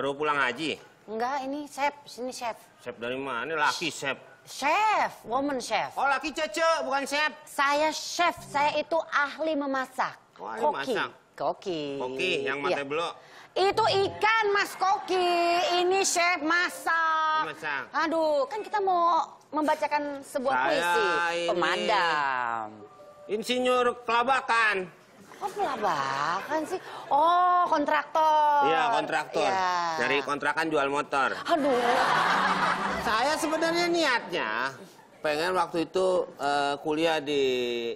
Baru pulang haji. Enggak, ini chef, sini chef. Chef dari mana? Ini laki chef. Chef, woman chef. Oh, laki cece, bukan chef. Saya chef, saya itu ahli memasak. Oh, ahli Koki. masak. Koki. Koki yang Iya. mata belok. Itu ikan, Mas Koki. Ini chef masak. Masak. Aduh, kan kita mau membacakan sebuah Saya puisi. ini- Pemadam. Insinyur kelabakan. Oh, pelabakan sih. Oh, kontraktor. Iya, kontraktor. Iya. Dari kontrakan jual motor. Aduh. Saya sebenarnya niatnya pengen waktu itu eh, kuliah di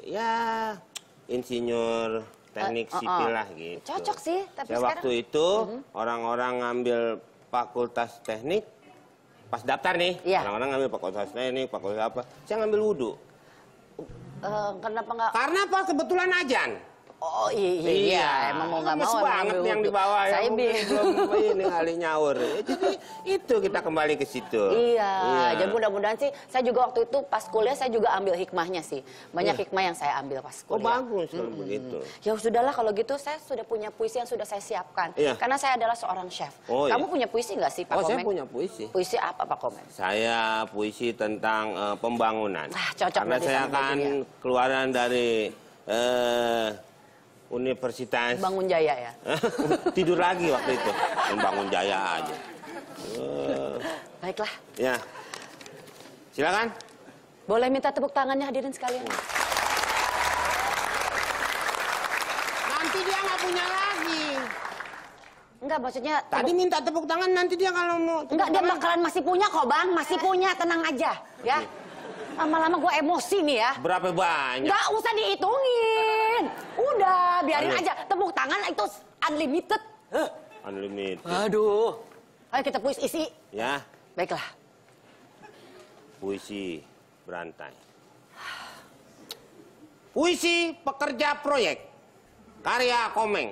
ya insinyur teknik Eh, oh, sipil lah gitu. Cocok sih, tapi ya sekarang- waktu itu orang-orang ngambil fakultas teknik pas daftar nih, Iya. orang-orang ngambil fakultas teknik, fakultas apa? Saya ngambil wudhu. Eh, kenapa nggak? Karena apa? Kebetulan ajan. Oh iya, iya. emang mau nggak Lemes mau. banget yang di bawah Saya yang mungkin bi- belum ini kali nyaur. Ya, Jadi itu kita kembali ke situ. Iya, jadi mudah-mudahan sih saya juga waktu itu pas kuliah saya juga ambil hikmahnya sih. Banyak hikmah yang saya ambil pas Iya. Oh kuliah. bagus kalau begitu. Ya sudahlah kalau gitu saya sudah punya puisi yang sudah saya siapkan. Iya. Karena saya adalah seorang chef. Oh, Kamu iya. punya puisi nggak sih Pak Oh Komeng? saya punya puisi. Puisi apa Pak Komeng? Saya puisi tentang eh, pembangunan. Ah, cocok Karena saya kan bajunya. keluaran dari eh, Universitas Bangun Jaya ya. tidur lagi waktu itu membangun jaya aja. Eh, Baiklah. ya, silakan. Boleh minta tepuk tangannya hadirin sekalian. Nanti dia nggak punya lagi. Enggak maksudnya Tadi minta tepuk tangan, nanti dia kalau mau tepuk Enggak, dia bakalan masih punya kok bang, masih punya, tenang aja ya. Lama-lama gue emosi nih ya. Berapa banyak? Nggak usah dihitungin. Udah, biarin Ayo. aja. Tepuk tangan itu unlimited. Huh. Unlimited. Aduh. Ayo kita puisi isi. Ya, Baiklah. puisi berantai. Puisi pekerja proyek. Karya Komeng.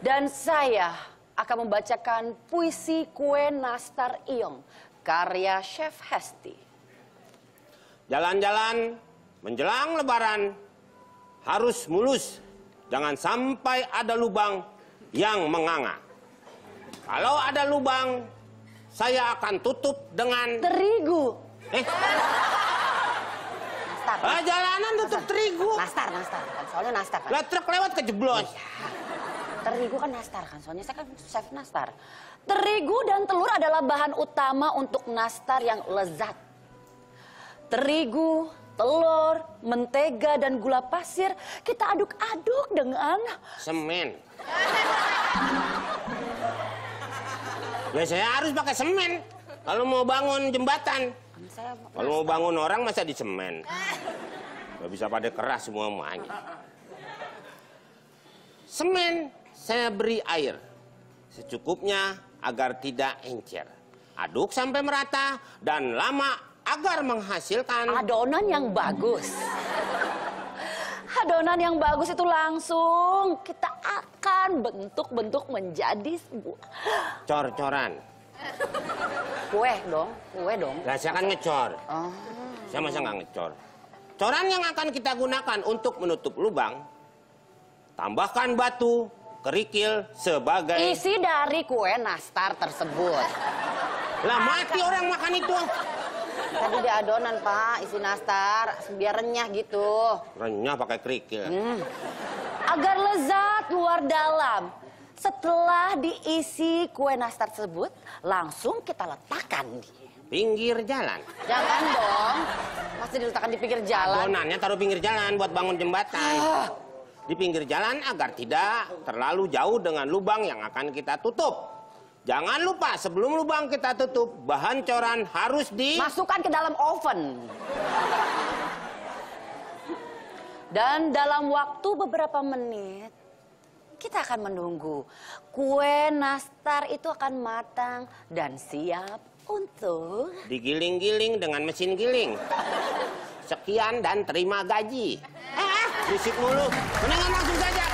Dan saya akan membacakan puisi kue nastar iong. Karya Chef Hesti. Jalan-jalan menjelang lebaran harus mulus. Jangan sampai ada lubang yang menganga. Kalau ada lubang, saya akan tutup dengan... Terigu. Eh, Nastar. ah, jalanan tutup terigu. Nastar, nastar. Kan soalnya nastar kan. Lah truk lewat kejeblos. Terigu kan nastar kan, soalnya saya kan chef nastar. Terigu dan telur adalah bahan utama untuk nastar yang lezat. Terigu, telur, mentega, dan gula pasir kita aduk-aduk dengan... Semen. Ya saya harus pakai semen. Kalau mau bangun jembatan. Kalau mau bangun orang masa di semen. Gak bisa pada keras semua semuanya. Semen saya beri air. Secukupnya agar tidak encer. Aduk sampai merata dan lama agar menghasilkan... adonan yang bagus. Adonan yang bagus itu langsung kita akan bentuk-bentuk menjadi sebuah Cor-coran. kue dong, kue dong. Lah saya kan ngecor. Oh. Saya masa nggak ngecor. Coran yang akan kita gunakan untuk menutup lubang, tambahkan batu, kerikil sebagai... Isi dari kue nastar tersebut. Lah mati orang makan itu. Tadi di adonan pak, isi nastar, biar renyah gitu. Renyah pakai kerikil. Hmm. Agar lezat luar dalam. Setelah diisi kue nastar tersebut, langsung kita letakkan di... Pinggir jalan. Jangan dong, masih diletakkan di pinggir jalan. Adonannya taruh pinggir jalan buat bangun jembatan. Ah. Di pinggir jalan agar tidak terlalu jauh dengan lubang yang akan kita tutup. Jangan lupa sebelum lubang kita tutup, bahan coran harus di... Masukkan ke dalam oven. Dan dalam waktu beberapa menit, kita akan menunggu. Kue nastar itu akan matang dan siap untuk... Digiling-giling dengan mesin giling. Sekian dan terima gaji. Ah, berisik mulu. Mendingan langsung saja